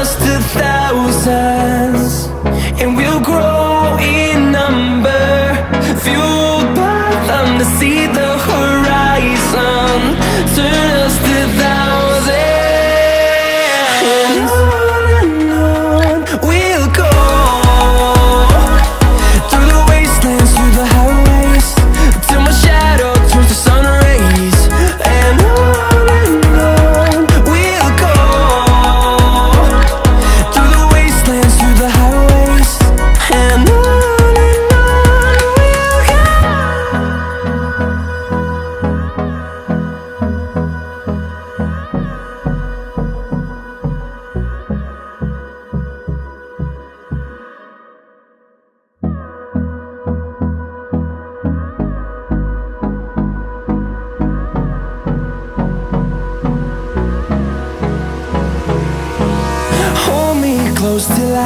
just a thousand.